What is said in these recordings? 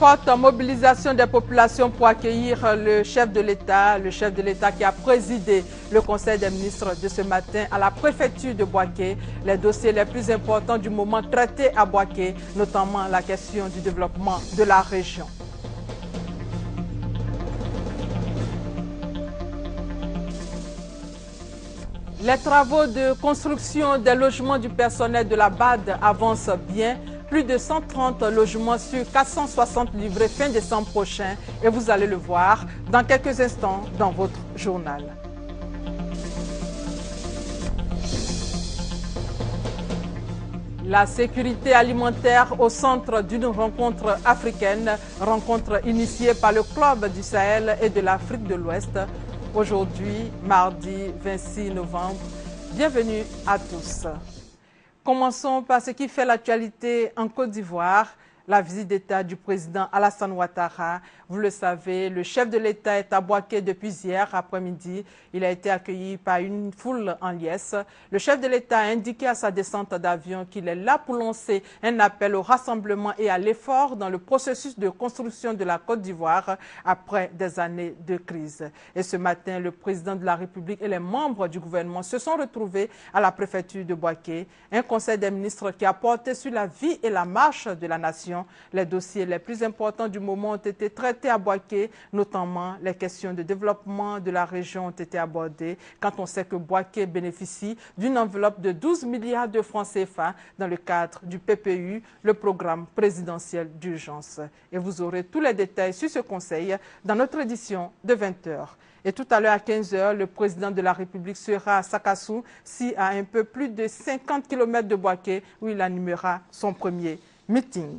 Forte mobilisation des populations pour accueillir le chef de l'État, le chef de l'État qui a présidé le Conseil des ministres de ce matin à la préfecture de Boaké. Les dossiers les plus importants du moment traités à Boaké, notamment la question du développement de la région. Les travaux de construction des logements du personnel de la BAD avancent bien. Plus de 130 logements sur 460 livrés fin décembre prochain et vous allez le voir dans quelques instants dans votre journal. La sécurité alimentaire au centre d'une rencontre africaine, rencontre initiée par le Club du Sahel et de l'Afrique de l'Ouest aujourd'hui, mardi 26 novembre. Bienvenue à tous. Commençons par ce qui fait l'actualité en Côte d'Ivoire la visite d'État du président Alassane Ouattara. Vous le savez, le chef de l'État est à Boaké depuis hier après-midi. Il a été accueilli par une foule en liesse. Le chef de l'État a indiqué à sa descente d'avion qu'il est là pour lancer un appel au rassemblement et à l'effort dans le processus de construction de la Côte d'Ivoire après des années de crise. Et ce matin, le président de la République et les membres du gouvernement se sont retrouvés à la préfecture de Boaké, un conseil des ministres qui a porté sur la vie et la marche de la nation les dossiers les plus importants du moment ont été traités à Boaké, notamment les questions de développement de la région ont été abordées quand on sait que Boaké bénéficie d'une enveloppe de 12 milliards de francs CFA dans le cadre du PPU, le programme présidentiel d'urgence. Et vous aurez tous les détails sur ce conseil dans notre édition de 20h. Et tout à l'heure à 15h, le président de la République sera à Sakassou, si à un peu plus de 50 km de Boaké, où il animera son premier meeting.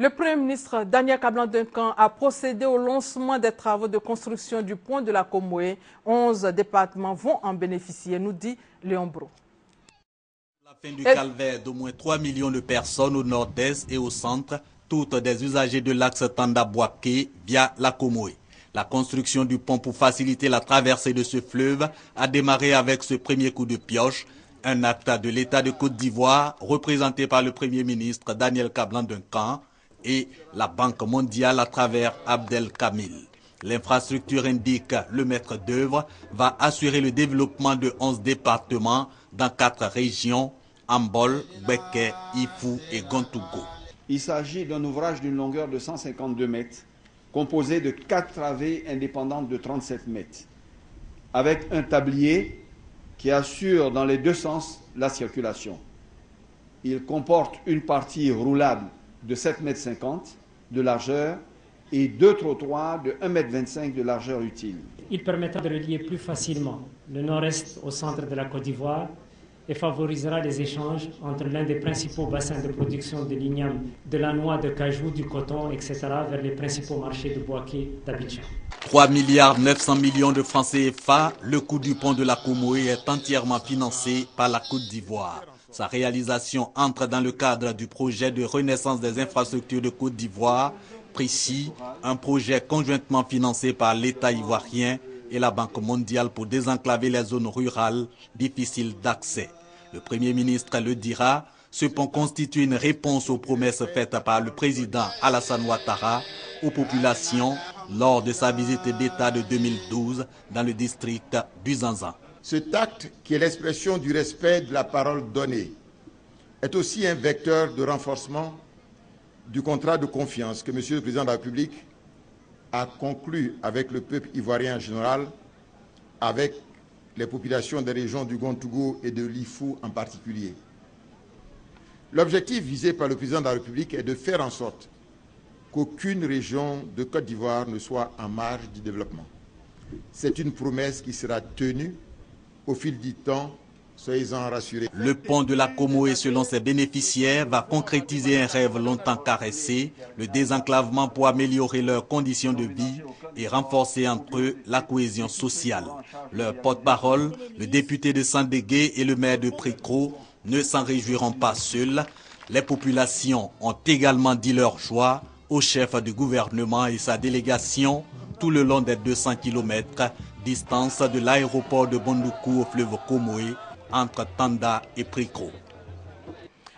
Le Premier ministre Daniel Kablan-Duncan a procédé au lancement des travaux de construction du pont de la Comoé. 11 départements vont en bénéficier, nous dit Léon Bro. La fin du calvaire d'au moins 3 millions de personnes au nord-est et au centre, toutes des usagers de l'axe Tanda-Boaké via la Comoé. La construction du pont pour faciliter la traversée de ce fleuve a démarré avec ce premier coup de pioche, un acte de l'État de Côte d'Ivoire représenté par le Premier ministre Daniel Kablan-Duncan et la Banque mondiale à travers Abdel Kamil. L'infrastructure indique le maître d'œuvre va assurer le développement de 11 départements dans quatre régions, Ambol, Beke, Ifou et Gontougo. Il s'agit d'un ouvrage d'une longueur de 152 mètres, composé de quatre travées indépendantes de 37 mètres, avec un tablier qui assure dans les deux sens la circulation. Il comporte une partie roulable de 7,50 m de largeur et deux trottoirs de 1,25 m de largeur utile. Il permettra de relier plus facilement le nord-est au centre de la Côte d'Ivoire et favorisera les échanges entre l'un des principaux bassins de production de l'igname, de la noix de cajou, du coton, etc. vers les principaux marchés de Boaké d'Abidjan. 3 milliards 900 millions de francs CFA, le coût du pont de la Comoé est entièrement financé par la Côte d'Ivoire. Sa réalisation entre dans le cadre du projet de renaissance des infrastructures de Côte d'Ivoire, précis, un projet conjointement financé par l'État ivoirien et la Banque mondiale pour désenclaver les zones rurales difficiles d'accès. Le Premier ministre le dira, ce pont constitue une réponse aux promesses faites par le président Alassane Ouattara aux populations lors de sa visite d'État de 2012 dans le district du. Cet acte, qui est l'expression du respect de la parole donnée, est aussi un vecteur de renforcement du contrat de confiance que M. le Président de la République a conclu avec le peuple ivoirien en général, avec les populations des régions du Gontougo et de l'Ifou en particulier. L'objectif visé par le Président de la République est de faire en sorte qu'aucune région de Côte d'Ivoire ne soit en marge du développement. C'est une promesse qui sera tenue au fil du temps, soyez-en rassurés. Le pont de la Comoé, selon ses bénéficiaires, va concrétiser un rêve longtemps caressé, le désenclavement pour améliorer leurs conditions de vie et renforcer entre eux la cohésion sociale. Leur porte-parole, le député de Sandégué et le maire de Précro, ne s'en réjouiront pas seuls. Les populations ont également dit leur joie au chef du gouvernement et sa délégation tout le long des 200 km distance de l'aéroport de Bondoukou au fleuve Komoé entre Tanda et Priko.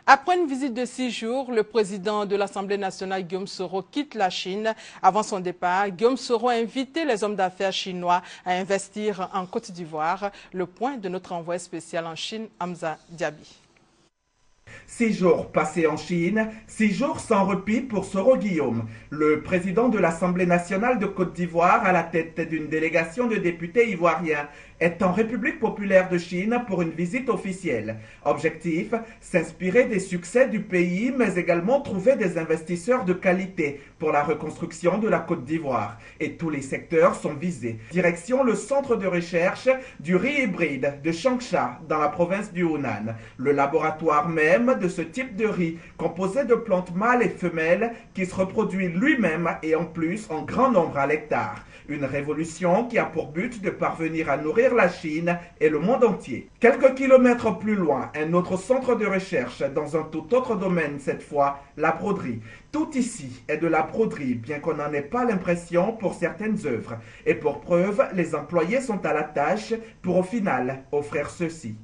Après une visite de six jours, le président de l'Assemblée nationale, Guillaume Soro, quitte la Chine. Avant son départ, Guillaume Soro a invité les hommes d'affaires chinois à investir en Côte d'Ivoire. Le point de notre envoyé spécial en Chine, Hamza Diaby. Six jours passés en Chine, six jours sans repos pour Soro Guillaume, le président de l'Assemblée nationale de Côte d'Ivoire à la tête d'une délégation de députés ivoiriens est en République populaire de Chine pour une visite officielle. Objectif, s'inspirer des succès du pays, mais également trouver des investisseurs de qualité pour la reconstruction de la Côte d'Ivoire. Et tous les secteurs sont visés. Direction le centre de recherche du riz hybride de Changsha dans la province du Hunan. Le laboratoire même de ce type de riz, composé de plantes mâles et femelles, qui se reproduit lui-même et en plus en grand nombre à l'hectare. Une révolution qui a pour but de parvenir à nourrir la Chine et le monde entier. Quelques kilomètres plus loin, un autre centre de recherche dans un tout autre domaine cette fois, la broderie. Tout ici est de la broderie, bien qu'on n'en ait pas l'impression pour certaines œuvres. Et pour preuve, les employés sont à la tâche pour au final offrir ceci.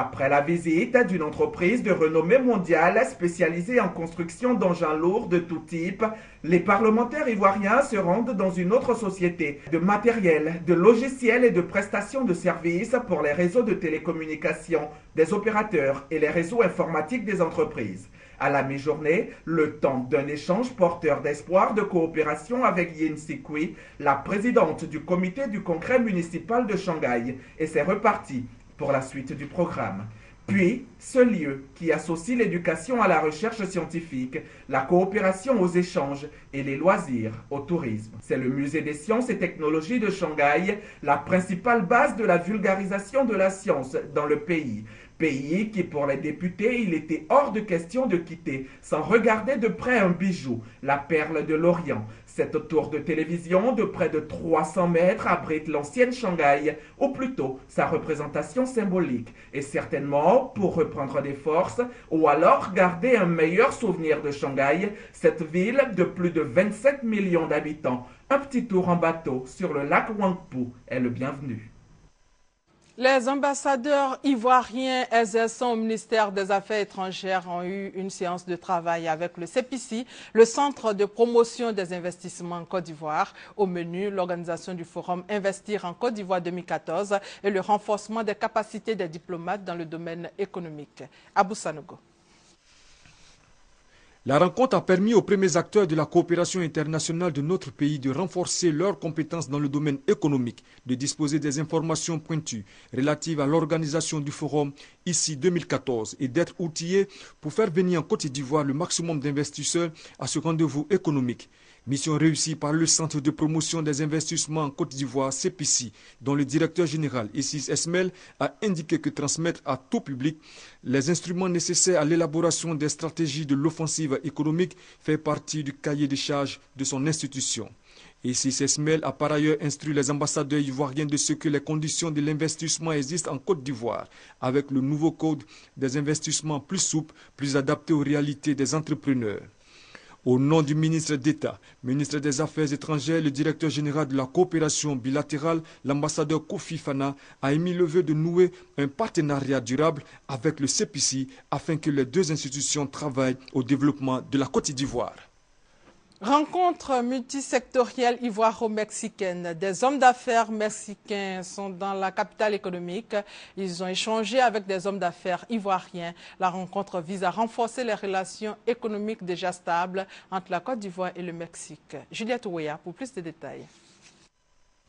Après la visite d'une entreprise de renommée mondiale spécialisée en construction d'engins lourds de tout type, les parlementaires ivoiriens se rendent dans une autre société de matériel, de logiciels et de prestations de services pour les réseaux de télécommunications des opérateurs et les réseaux informatiques des entreprises. À la mi-journée, le temps d'un échange porteur d'espoir de coopération avec Yin Sikui, la présidente du comité du congrès municipal de Shanghai, et c'est reparti pour la suite du programme. Puis, ce lieu qui associe l'éducation à la recherche scientifique, la coopération aux échanges et les loisirs au tourisme. C'est le musée des sciences et technologies de Shanghai, la principale base de la vulgarisation de la science dans le pays. Pays qui, pour les députés, il était hors de question de quitter sans regarder de près un bijou, la perle de l'Orient, cette tour de télévision de près de 300 mètres abrite l'ancienne Shanghai, ou plutôt sa représentation symbolique, et certainement, pour reprendre des forces, ou alors garder un meilleur souvenir de Shanghai, cette ville de plus de 27 millions d'habitants. Un petit tour en bateau sur le lac Wangpu est le bienvenu. Les ambassadeurs ivoiriens exerçant au ministère des Affaires étrangères ont eu une séance de travail avec le CEPICI, le Centre de promotion des investissements en Côte d'Ivoire. Au menu, l'organisation du forum Investir en Côte d'Ivoire 2014 et le renforcement des capacités des diplomates dans le domaine économique. Abou Sanogo. La rencontre a permis aux premiers acteurs de la coopération internationale de notre pays de renforcer leurs compétences dans le domaine économique, de disposer des informations pointues relatives à l'organisation du forum ici 2014 et d'être outillés pour faire venir en Côte d'Ivoire le maximum d'investisseurs à ce rendez-vous économique. Mission réussie par le Centre de promotion des investissements en Côte d'Ivoire, CPC, dont le directeur général, Issis Esmel, a indiqué que transmettre à tout public les instruments nécessaires à l'élaboration des stratégies de l'offensive économique fait partie du cahier des charges de son institution. Issis Esmel a par ailleurs instruit les ambassadeurs ivoiriens de ce que les conditions de l'investissement existent en Côte d'Ivoire, avec le nouveau code des investissements plus souple, plus adapté aux réalités des entrepreneurs. Au nom du ministre d'État, ministre des Affaires étrangères, le directeur général de la coopération bilatérale, l'ambassadeur Kofi Fana, a émis le vœu de nouer un partenariat durable avec le CPC afin que les deux institutions travaillent au développement de la Côte d'Ivoire. Rencontre multisectorielle ivoiro-mexicaine. Des hommes d'affaires mexicains sont dans la capitale économique. Ils ont échangé avec des hommes d'affaires ivoiriens. La rencontre vise à renforcer les relations économiques déjà stables entre la Côte d'Ivoire et le Mexique. Juliette Ouéa pour plus de détails.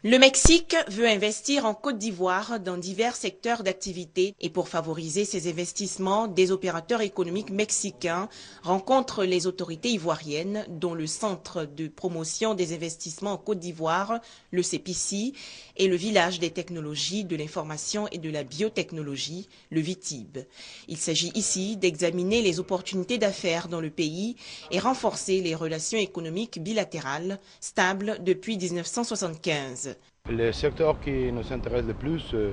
Le Mexique veut investir en Côte d'Ivoire dans divers secteurs d'activité et pour favoriser ces investissements, des opérateurs économiques mexicains rencontrent les autorités ivoiriennes, dont le Centre de promotion des investissements en Côte d'Ivoire, le CEPICI, et le Village des technologies de l'information et de la biotechnologie, le VITIB. Il s'agit ici d'examiner les opportunités d'affaires dans le pays et renforcer les relations économiques bilatérales stables depuis 1975. Les secteurs qui nous intéressent le plus, euh,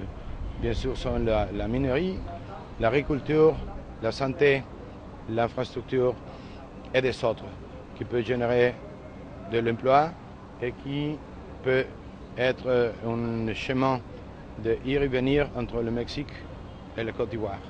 bien sûr, sont la, minerie, l'agriculture, la santé, l'infrastructure et des autres, qui peuvent générer de l'emploi et qui peut être euh, un chemin de y revenir entre le Mexique et la Côte d'Ivoire.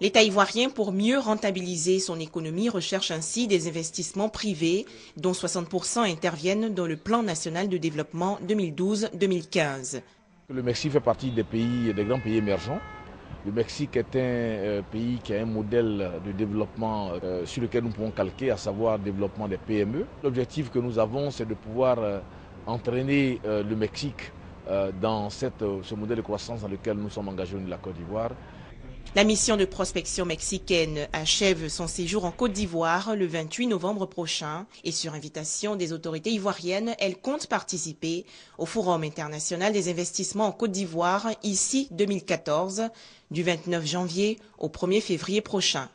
L'État ivoirien, pour mieux rentabiliser son économie, recherche ainsi des investissements privés, dont 60% interviennent dans le plan national de développement 2012-2015. Le Mexique fait partie des pays, des grands pays émergents. Le Mexique est un euh, pays qui a un modèle de développement euh, sur lequel nous pouvons calquer, à savoir le développement des PME. L'objectif que nous avons, c'est de pouvoir euh, entraîner le Mexique dans ce modèle de croissance dans lequel nous sommes engagés au niveau de la Côte d'Ivoire. La mission de prospection mexicaine achève son séjour en Côte d'Ivoire le 28 novembre prochain et sur invitation des autorités ivoiriennes, elle compte participer au Forum international des investissements en Côte d'Ivoire ici 2014 du 29 janvier au 1er février prochain.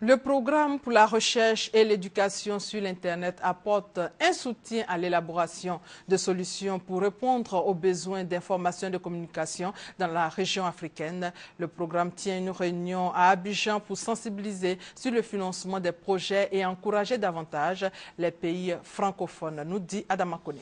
Le programme pour la recherche et l'éducation sur l'Internet apporte un soutien à l'élaboration de solutions pour répondre aux besoins d'information et de communication dans la région africaine. Le programme tient une réunion à Abidjan pour sensibiliser sur le financement des projets et encourager davantage les pays francophones, nous dit Adama Kone.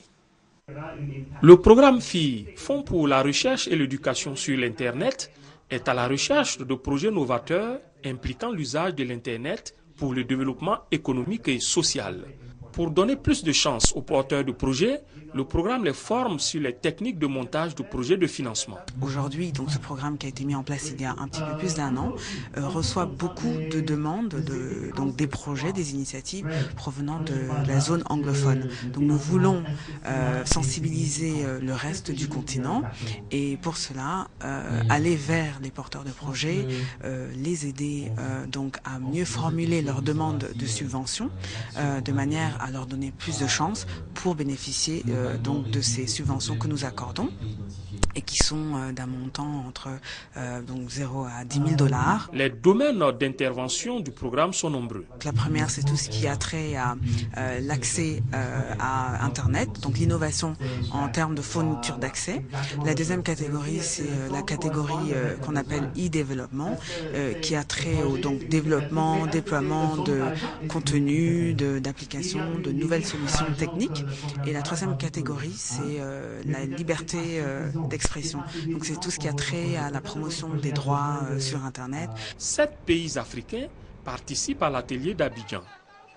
Le programme FI, Fonds pour la recherche et l'éducation sur l'Internet, est à la recherche de projets novateurs impliquant l'usage de l'Internet pour le développement économique et social. Pour donner plus de chance aux porteurs de projets, le programme les forme sur les techniques de montage de projets de financement. Aujourd'hui, donc ce programme qui a été mis en place il y a un petit peu plus d'un an euh, reçoit beaucoup de demandes, de, donc des projets, des initiatives provenant de la zone anglophone. Donc nous voulons euh, sensibiliser euh, le reste du continent et pour cela aller vers les porteurs de projets, les aider donc à mieux formuler leurs demandes de subventions de manière à leur donner plus de chances pour bénéficier donc de ces subventions que nous accordons et qui sont euh, d'un montant entre euh, donc 0 à 10 000 dollars. Les domaines d'intervention du programme sont nombreux. La première, c'est tout ce qui a trait à euh, l'accès à Internet, donc l'innovation en termes de fourniture d'accès. La deuxième catégorie, c'est la catégorie qu'on appelle e-développement, qui a trait au donc, développement, déploiement de contenu, d'applications, de, de, nouvelles solutions techniques. Et la troisième catégorie, c'est la liberté d'expression donc c'est tout ce qui a trait à la promotion des droits euh, sur Internet. Sept pays africains participent à l'atelier d'Abidjan.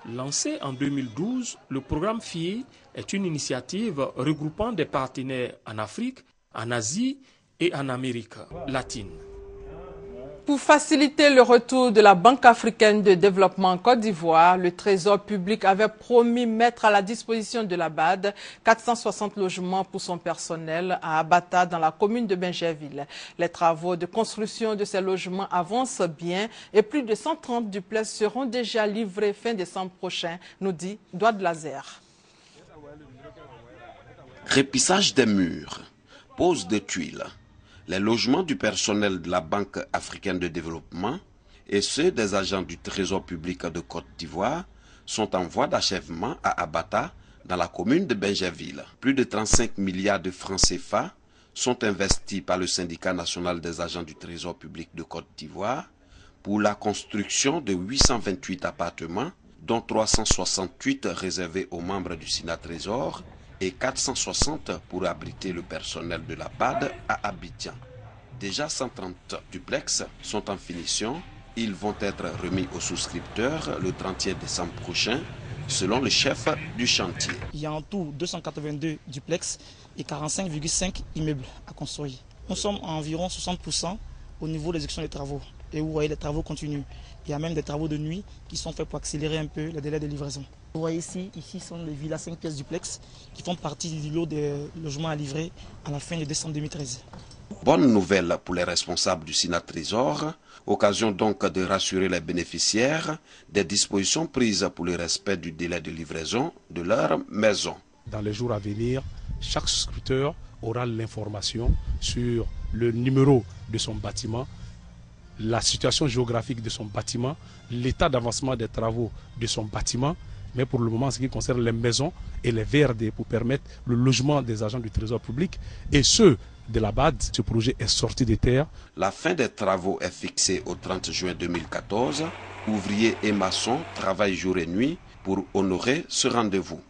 Lancé en 2012, le programme FIE est une initiative regroupant des partenaires en Afrique, en Asie et en Amérique latine. Pour faciliter le retour de la Banque africaine de développement en Côte d'Ivoire, le Trésor public avait promis mettre à la disposition de la BAD 460 logements pour son personnel à Abata dans la commune de Benjerville. Les travaux de construction de ces logements avancent bien et plus de 130 duplex seront déjà livrés fin décembre prochain, nous dit Douad Lazer. Répissage des murs, pose des tuiles les logements du personnel de la Banque africaine de développement et ceux des agents du Trésor public de Côte d'Ivoire sont en voie d'achèvement à Abata, dans la commune de Benjerville. Plus de 35 milliards de francs CFA sont investis par le syndicat national des agents du Trésor public de Côte d'Ivoire pour la construction de 828 appartements, dont 368 réservés aux membres du Sénat Trésor et 460 pour abriter le personnel de la BAD à Abidjan. Déjà 130 duplex sont en finition. Ils vont être remis aux souscripteurs le 31 décembre prochain, selon le chef du chantier. Il y a en tout 282 duplex et 45,5 immeubles à construire. Nous sommes à environ 60% au niveau de l'exécution des travaux. Et vous voyez, les travaux continuent. Il y a même des travaux de nuit qui sont faits pour accélérer un peu les délais de livraison. Vous voyez ici, ici sont les villas 5 pièces duplex qui font partie du lot des logements à livrer à la fin de décembre 2013. Bonne nouvelle pour les responsables du Sénat Trésor, occasion donc de rassurer les bénéficiaires des dispositions prises pour le respect du délai de livraison de leur maison. Dans les jours à venir, chaque souscripteur aura l'information sur le numéro de son bâtiment, la situation géographique de son bâtiment, l'état d'avancement des travaux de son bâtiment mais pour le moment, ce qui concerne les maisons et les VRD pour permettre le logement des agents du Trésor public et ceux de la BAD, ce projet est sorti de terre. La fin des travaux est fixée au 30 juin 2014. Ouvriers et maçons travaillent jour et nuit pour honorer ce rendez-vous.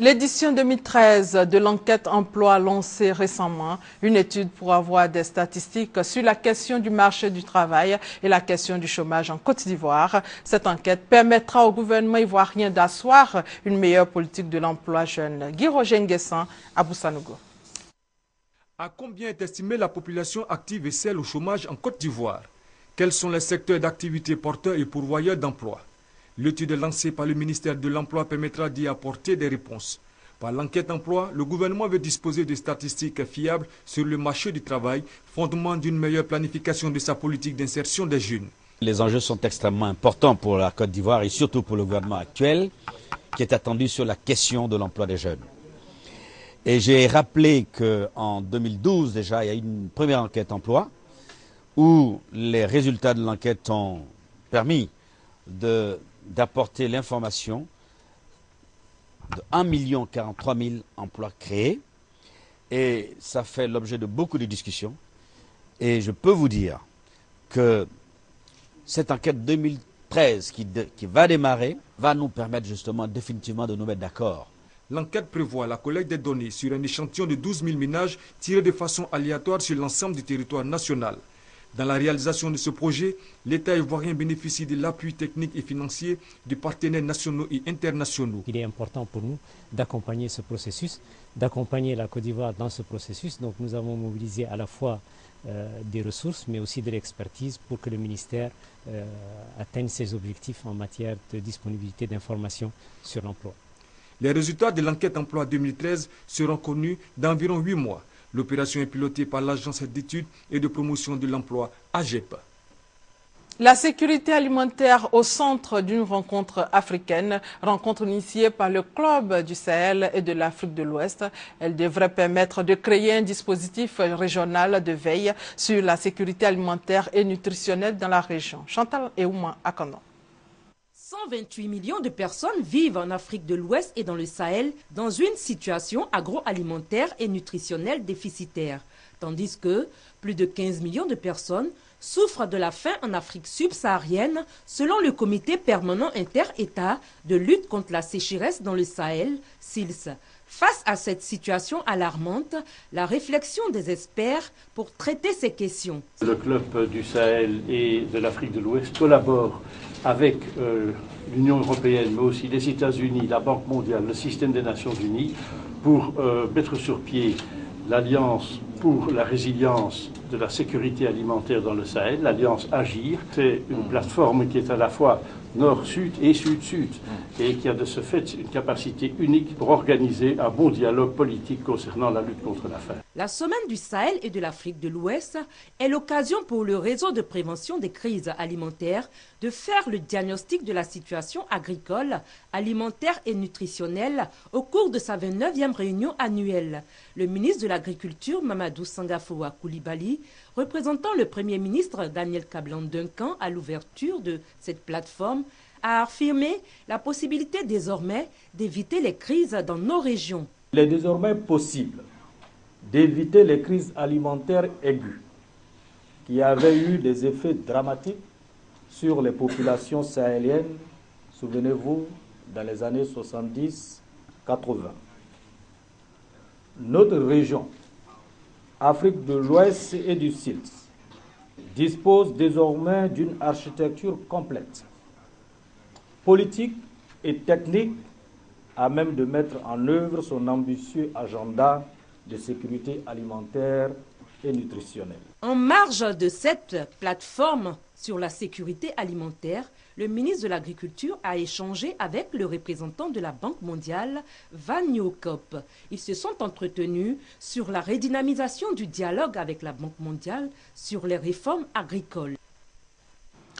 L'édition 2013 de l'enquête emploi lancée récemment, une étude pour avoir des statistiques sur la question du marché du travail et la question du chômage en Côte d'Ivoire. Cette enquête permettra au gouvernement ivoirien d'asseoir une meilleure politique de l'emploi jeune. Guy Roger Nguessan, à combien est estimée la population active et celle au chômage en Côte d'Ivoire? Quels sont les secteurs d'activité porteurs et pourvoyeurs d'emplois? L'étude lancée par le ministère de l'Emploi permettra d'y apporter des réponses. Par l'enquête emploi, le gouvernement veut disposer de statistiques fiables sur le marché du travail, fondement d'une meilleure planification de sa politique d'insertion des jeunes. Les enjeux sont extrêmement importants pour la Côte d'Ivoire et surtout pour le gouvernement actuel, qui est attendu sur la question de l'emploi des jeunes. Et j'ai rappelé qu'en 2012 déjà, il y a eu une première enquête emploi où les résultats de l'enquête ont permis de d'apporter l'information de 1 43 000 emplois créés. Et ça fait l'objet de beaucoup de discussions. Et je peux vous dire que cette enquête 2013 qui, qui va démarrer va nous permettre justement définitivement de nous mettre d'accord. L'enquête prévoit la collecte des données sur un échantillon de 12 000 ménages tirés de façon aléatoire sur l'ensemble du territoire national. Dans la réalisation de ce projet, l'État ivoirien bénéficie de l'appui technique et financier de partenaires nationaux et internationaux. Il est important pour nous d'accompagner ce processus, d'accompagner la Côte d'Ivoire dans ce processus. Donc nous avons mobilisé à la fois euh, des ressources, mais aussi de l'expertise pour que le ministère euh, atteigne ses objectifs en matière de disponibilité d'informations sur l'emploi. Les résultats de l'enquête emploi 2013 seront connus dans environ huit mois. L'opération est pilotée par l'Agence d'études et de promotion de l'emploi AGEP. La sécurité alimentaire au centre d'une rencontre africaine, rencontre initiée par le Club du Sahel et de l'Afrique de l'Ouest. Elle devrait permettre de créer un dispositif régional de veille sur la sécurité alimentaire et nutritionnelle dans la région. Chantal Eouma Akano. 128 millions de personnes vivent en Afrique de l'Ouest et dans le Sahel dans une situation agroalimentaire et nutritionnelle déficitaire, tandis que plus de 15 millions de personnes souffrent de la faim en Afrique subsaharienne selon le comité permanent inter-État de lutte contre la sécheresse dans le Sahel, SILS. Face à cette situation alarmante, la réflexion des experts pour traiter ces questions. Le club du Sahel et de l'Afrique de l'Ouest collaborent avec euh, l'Union européenne, mais aussi les États-Unis, la Banque mondiale, le système des Nations unies, pour euh, mettre sur pied l'Alliance pour la résilience de la sécurité alimentaire dans le Sahel, l'Alliance Agir. C'est une plateforme qui est à la fois nord-sud et sud-sud, et qui a de ce fait une capacité unique pour organiser un bon dialogue politique concernant la lutte contre la faim. La semaine du Sahel et de l'Afrique de l'Ouest est l'occasion pour le réseau de prévention des crises alimentaires de faire le diagnostic de la situation agricole, alimentaire et nutritionnelle au cours de sa 29e réunion annuelle. Le ministre de l'Agriculture, Mamadou Sangafoua Koulibaly, représentant le Premier ministre Daniel Kablan Duncan à l'ouverture de cette plateforme, a affirmé la possibilité désormais d'éviter les crises dans nos régions. Il est désormais possible d'éviter les crises alimentaires aiguës qui avaient eu des effets dramatiques sur les populations sahéliennes, souvenez-vous, dans les années 70-80. Notre région, Afrique de l'Ouest et du Sud, dispose désormais d'une architecture complète, politique et technique à même de mettre en œuvre son ambitieux agenda de sécurité alimentaire et nutritionnelle. En marge de cette plateforme sur la sécurité alimentaire, le ministre de l'Agriculture a échangé avec le représentant de la Banque mondiale, Van Nieuwkoop. Ils se sont entretenus sur la redynamisation du dialogue avec la Banque mondiale sur les réformes agricoles.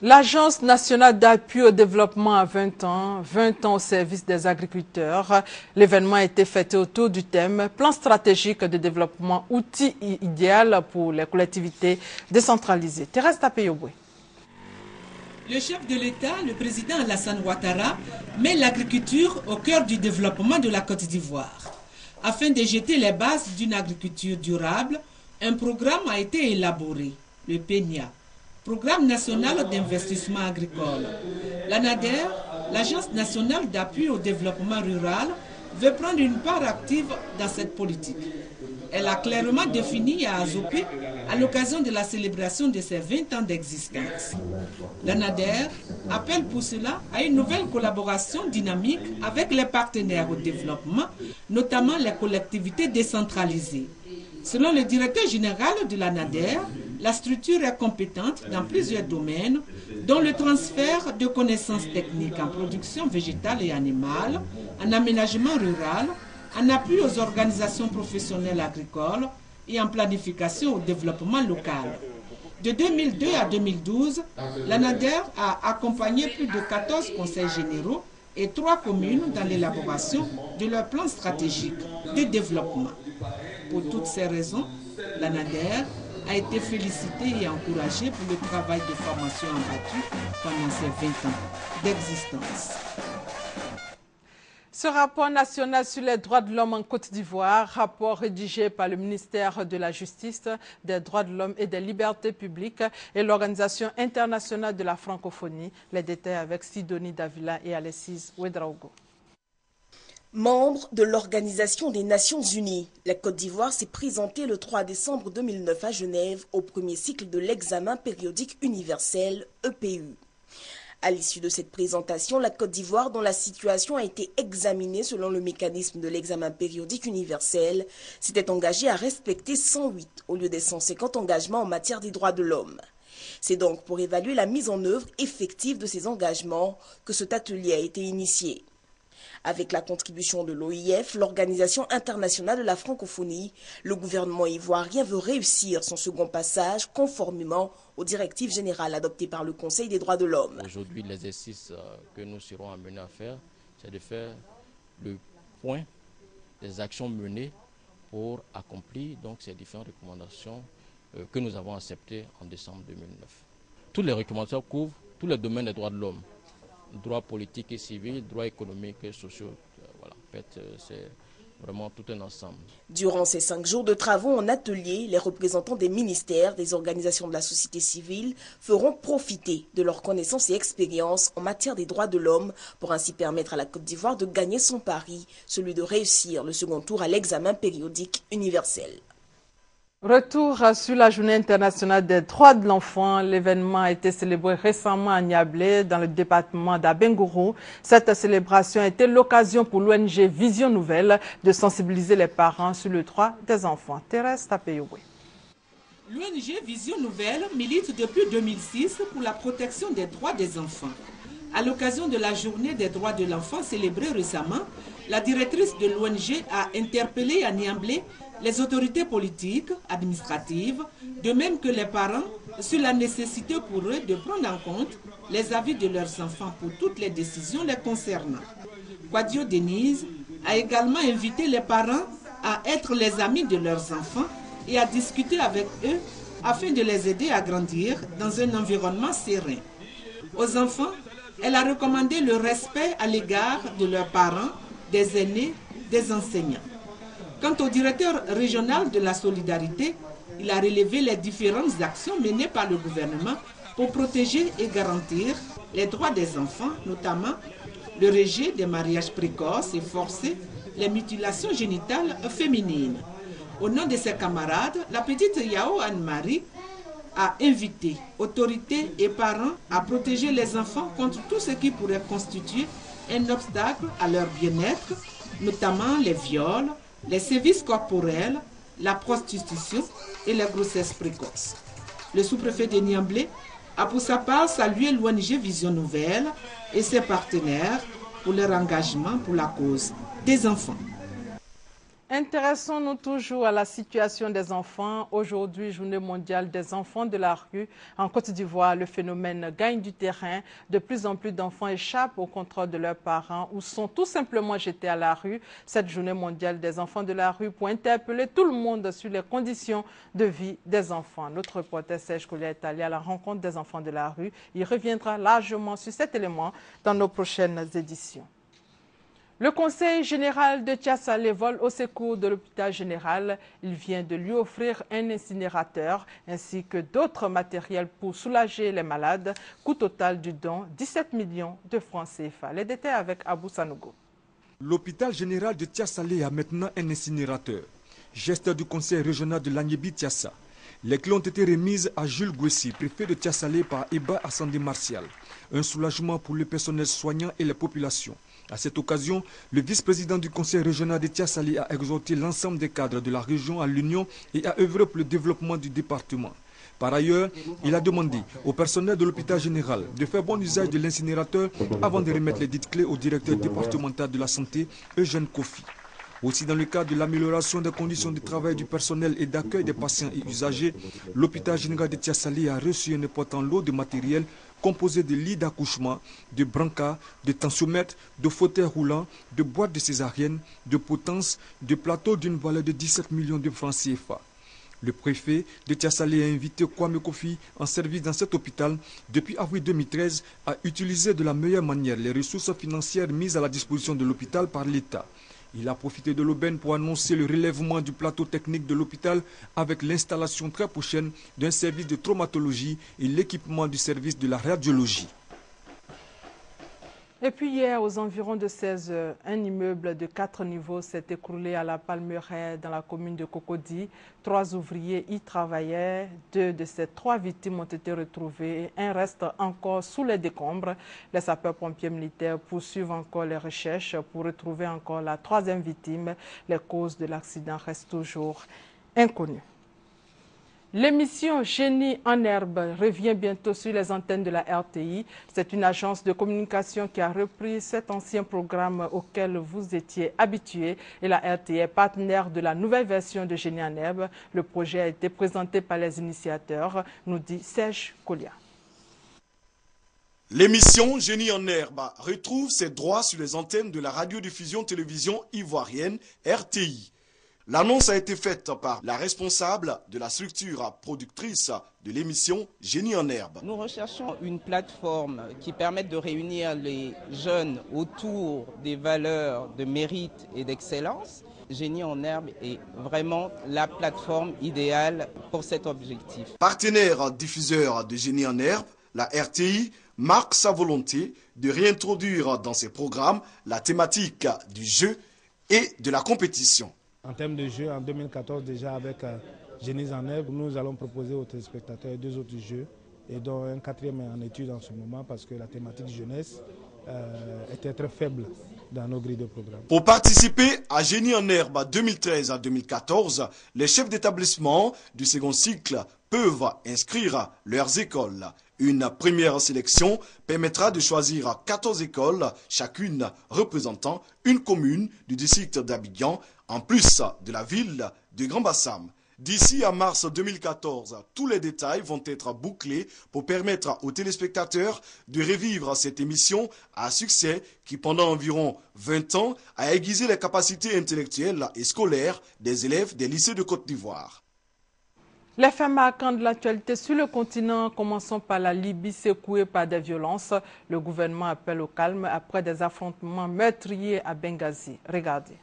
L'Agence nationale d'appui au développement a 20 ans, 20 ans au service des agriculteurs. L'événement a été fêté autour du thème Plan stratégique de développement, outil idéal pour les collectivités décentralisées. Thérèse Tapeyoboué. Le chef de l'État, le président Alassane Ouattara, met l'agriculture au cœur du développement de la Côte d'Ivoire. Afin de jeter les bases d'une agriculture durable, un programme a été élaboré, le PENIA, Programme national d'investissement agricole. L'ANADER, l'Agence nationale d'appui au développement rural, veut prendre une part active dans cette politique. Elle a clairement défini à Azopé à l'occasion de la célébration de ses 20 ans d'existence. La NADER appelle pour cela à une nouvelle collaboration dynamique avec les partenaires au développement, notamment les collectivités décentralisées. Selon le directeur général de la NADER, la structure est compétente dans plusieurs domaines, dont le transfert de connaissances techniques en production végétale et animale, en aménagement rural, en appui aux organisations professionnelles agricoles et en planification au développement local. De 2002 à 2012, la NADER a accompagné plus de 14 conseils généraux et trois communes dans l'élaboration de leur plan stratégique de développement. Pour toutes ces raisons, la NADER a été félicitée et encouragée pour le travail de formation abattu pendant ces 20 ans d'existence. Ce rapport national sur les droits de l'homme en Côte d'Ivoire, rapport rédigé par le ministère de la Justice, des droits de l'homme et des libertés publiques et l'Organisation internationale de la francophonie. Les détails avec Sidonie Davila et Alexis Ouedraogo. Membre de l'Organisation des Nations Unies, la Côte d'Ivoire s'est présentée le 3 décembre 2009 à Genève au premier cycle de l'examen périodique universel EPU. À l'issue de cette présentation, la Côte d'Ivoire, dont la situation a été examinée selon le mécanisme de l'examen périodique universel, s'était engagée à respecter 108 au lieu des 150 engagements en matière des droits de l'homme. C'est donc pour évaluer la mise en œuvre effective de ces engagements que cet atelier a été initié. Avec la contribution de l'OIF, l'Organisation internationale de la francophonie, le gouvernement ivoirien veut réussir son second passage conformément aux directives générales adoptées par le Conseil des droits de l'homme. Aujourd'hui, l'exercice que nous serons amenés à faire, c'est de faire le point des actions menées pour accomplir donc ces différentes recommandations que nous avons acceptées en décembre 2009. Toutes les recommandations couvrent tous les domaines des droits de l'homme droits politiques et civils, droits économiques et sociaux. Voilà, en fait, c'est vraiment tout un ensemble. Durant ces cinq jours de travaux en atelier, les représentants des ministères, des organisations de la société civile feront profiter de leurs connaissances et expériences en matière des droits de l'homme pour ainsi permettre à la Côte d'Ivoire de gagner son pari, celui de réussir le second tour à l'examen périodique universel. Retour sur la journée internationale des droits de l'enfant. L'événement a été célébré récemment à Niablé, dans le département d'Abengourou. Cette célébration a été l'occasion pour l'ONG Vision Nouvelle de sensibiliser les parents sur le droit des enfants. Thérèse Tapeyoué. L'ONG Vision Nouvelle milite depuis 2006 pour la protection des droits des enfants. À l'occasion de la journée des droits de l'enfant célébrée récemment, la directrice de l'ONG a interpellé à Niamblé les autorités politiques, administratives, de même que les parents, sur la nécessité pour eux de prendre en compte les avis de leurs enfants pour toutes les décisions les concernant. Quadio Denise a également invité les parents à être les amis de leurs enfants et à discuter avec eux afin de les aider à grandir dans un environnement serein. Aux enfants, elle a recommandé le respect à l'égard de leurs parents, des aînés, des enseignants. Quant au directeur régional de la solidarité, il a relevé les différentes actions menées par le gouvernement pour protéger et garantir les droits des enfants, notamment le rejet des mariages précoces et forcés, les mutilations génitales féminines. Au nom de ses camarades, la petite Yao Anne-Marie a invité autorités et parents à protéger les enfants contre tout ce qui pourrait constituer un obstacle à leur bien-être, notamment les viols, les services corporels, la prostitution et la grossesse précoce. Le sous-préfet de Niamblé a pour sa part salué l'ONG Vision Nouvelle et ses partenaires pour leur engagement pour la cause des enfants. Intéressons-nous toujours à la situation des enfants. Aujourd'hui, journée mondiale des enfants de la rue. En Côte d'Ivoire, le phénomène gagne du terrain. De plus en plus d'enfants échappent au contrôle de leurs parents ou sont tout simplement jetés à la rue. Cette journée mondiale des enfants de la rue pour interpeller tout le monde sur les conditions de vie des enfants. Notre reporter Serge Collier est allé à la rencontre des enfants de la rue. Il reviendra largement sur cet élément dans nos prochaines éditions. Le Conseil général de Tchassale vole au secours de l'hôpital général. Il vient de lui offrir un incinérateur ainsi que d'autres matériels pour soulager les malades. Coût total du don, 17 millions de francs CFA. Les détails avec Abou Sanogo. L'hôpital général de Tiassalé a maintenant un incinérateur. Geste du conseil régional de l'Agnébi Tiassa. Les clés ont été remises à Jules Gouessi, préfet de Tiassalé par Eba Assandi Martial. Un soulagement pour le personnel soignant et les populations. À cette occasion, le vice-président du conseil régional de Tiassalé a exhorté l'ensemble des cadres de la région à l'union et à œuvrer pour le développement du département. Par ailleurs, il a demandé au personnel de l'hôpital général de faire bon usage de l'incinérateur avant de remettre les dites clés au directeur départemental de la santé, Eugène Kofi. Aussi, dans le cadre de l'amélioration des conditions de travail du personnel et d'accueil des patients et usagers, l'hôpital général de Tiassali a reçu un important lot de matériel composé de lits d'accouchement, de brancards, de tensiomètres, de fauteuils roulants, de boîtes de césarienne, de potences, de plateaux d'une valeur de 17 millions de francs CFA. Le préfet de Tiassali a invité Kwame Kofi en service dans cet hôpital depuis avril 2013 à utiliser de la meilleure manière les ressources financières mises à la disposition de l'hôpital par l'État. Il a profité de l'aubaine pour annoncer le relèvement du plateau technique de l'hôpital avec l'installation très prochaine d'un service de traumatologie et l'équipement du service de la radiologie. Et puis hier, aux environs de 16 heures, un immeuble de quatre niveaux s'est écroulé à la Palmeraie dans la commune de Cocody. Trois ouvriers y travaillaient. Deux de ces trois victimes ont été retrouvées. Un reste encore sous les décombres. Les sapeurs-pompiers militaires poursuivent encore les recherches pour retrouver encore la troisième victime. Les causes de l'accident restent toujours inconnues. L'émission Génie en herbe revient bientôt sur les antennes de la RTI. C'est une agence de communication qui a repris cet ancien programme auquel vous étiez habitués et la RTI est partenaire de la nouvelle version de Génie en herbe. Le projet a été présenté par les initiateurs, nous dit Serge Collia. L'émission Génie en herbe retrouve ses droits sur les antennes de la radiodiffusion télévision ivoirienne RTI. L'annonce a été faite par la responsable de la structure productrice de l'émission Génie en herbe. Nous recherchons une plateforme qui permette de réunir les jeunes autour des valeurs de mérite et d'excellence. Génie en herbe est vraiment la plateforme idéale pour cet objectif. Partenaire diffuseur de Génie en herbe, la RTI marque sa volonté de réintroduire dans ses programmes la thématique du jeu et de la compétition. En termes de jeu, en 2014, déjà avec euh, en herbe, nous allons proposer aux téléspectateurs deux autres jeux et dont un quatrième est en étude en ce moment parce que la thématique jeunesse euh, était très faible dans nos grilles de programme. Pour participer à Génie en herbe 2013 à 2014, les chefs d'établissement du second cycle peuvent inscrire leurs écoles. Une première sélection permettra de choisir 14 écoles, chacune représentant une commune du district d'Abidjan, en plus de la ville de Grand Bassam. D'ici à mars 2014, tous les détails vont être bouclés pour permettre aux téléspectateurs de revivre cette émission à succès qui, pendant environ 20 ans, a aiguisé les capacités intellectuelles et scolaires des élèves des lycées de Côte d'Ivoire. Les faits marquants de l'actualité sur le continent, commençons par la Libye secouée par des violences. Le gouvernement appelle au calme après des affrontements meurtriers à Benghazi. Regardez.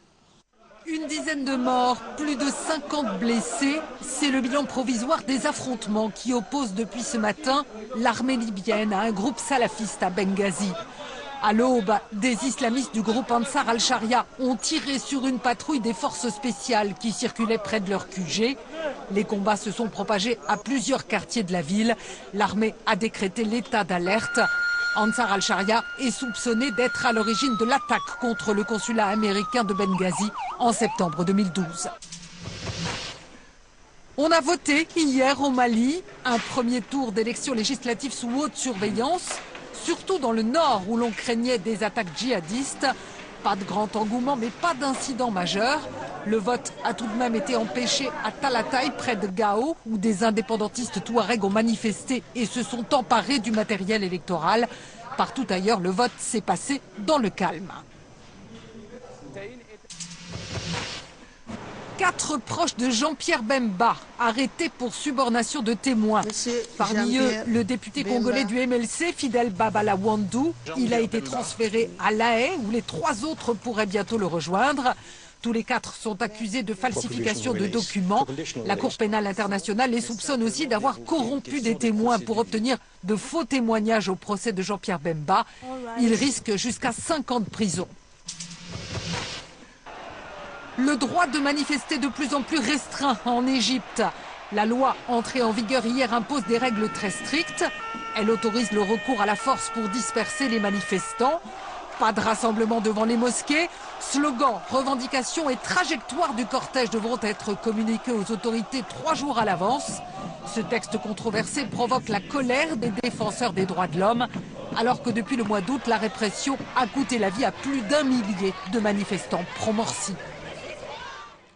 Une dizaine de morts, plus de 50 blessés, c'est le bilan provisoire des affrontements qui opposent depuis ce matin l'armée libyenne à un groupe salafiste à Benghazi. À l'aube, des islamistes du groupe Ansar al-Sharia ont tiré sur une patrouille des forces spéciales qui circulait près de leur QG. Les combats se sont propagés à plusieurs quartiers de la ville. L'armée a décrété l'état d'alerte. Ansar al-Sharia est soupçonné d'être à l'origine de l'attaque contre le consulat américain de Benghazi en septembre 2012. On a voté hier au Mali un premier tour d'élections législatives sous haute surveillance surtout dans le nord où l'on craignait des attaques djihadistes. Pas de grand engouement, mais pas d'incident majeur. Le vote a tout de même été empêché à Talatay, près de Gao, où des indépendantistes touaregs ont manifesté et se sont emparés du matériel électoral. Partout ailleurs, le vote s'est passé dans le calme. Quatre proches de Jean-Pierre Bemba arrêtés pour subornation de témoins. Parmi eux, le député congolais du MLC, Fidel Babala Wandou. Il a été transféré à La Haye, où les trois autres pourraient bientôt le rejoindre. Tous les quatre sont accusés de falsification de documents. La Cour pénale internationale les soupçonne aussi d'avoir corrompu des témoins pour obtenir de faux témoignages au procès de Jean-Pierre Bemba. Ils risquent jusqu'à 5 ans de prison. Le droit de manifester de plus en plus restreint en Égypte. La loi entrée en vigueur hier impose des règles très strictes. Elle autorise le recours à la force pour disperser les manifestants. Pas de rassemblement devant les mosquées. Slogans, revendications et trajectoires du cortège devront être communiqués aux autorités trois jours à l'avance. Ce texte controversé provoque la colère des défenseurs des droits de l'homme, alors que depuis le mois d'août, la répression a coûté la vie à plus d'un millier de manifestants pro-Morsi.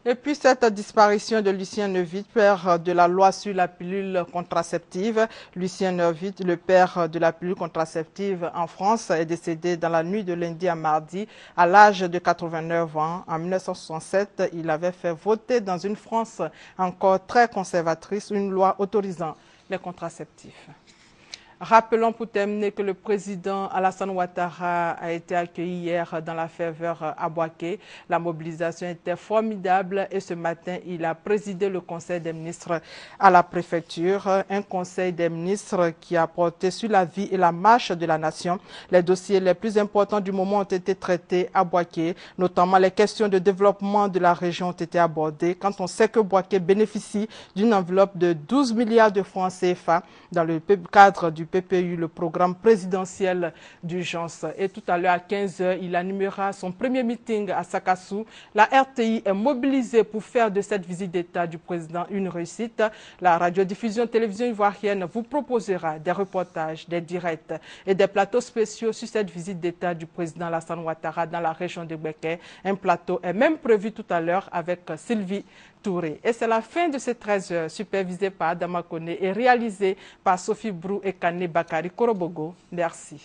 Et puis cette disparition de Lucien Neuvit, père de la loi sur la pilule contraceptive. Lucien Neuvit, le père de la pilule contraceptive en France, est décédé dans la nuit de lundi à mardi à l'âge de 89 ans. En 1967, il avait fait voter dans une France encore très conservatrice une loi autorisant les contraceptifs. Rappelons pour terminer que le président Alassane Ouattara a été accueilli hier dans la ferveur à Boaké. La mobilisation était formidable et ce matin, il a présidé le conseil des ministres à la préfecture. Un conseil des ministres qui a porté sur la vie et la marche de la nation. Les dossiers les plus importants du moment ont été traités à Boaké, notamment les questions de développement de la région ont été abordées. Quand on sait que Boaké bénéficie d'une enveloppe de 12 milliards de francs CFA dans le cadre du PPU, le programme présidentiel d'urgence. Et tout à l'heure à 15h, il animera son premier meeting à Sakassou. La RTI est mobilisée pour faire de cette visite d'État du président une réussite. La radiodiffusion télévision ivoirienne vous proposera des reportages, des directs et des plateaux spéciaux sur cette visite d'État du président Lassane Ouattara dans la région de Béquet. Un plateau est même prévu tout à l'heure avec Sylvie et c'est la fin de ces 13 heures supervisées par Adama Kone et réalisée par Sophie Brou et Kane Bakari Korobogo. Merci.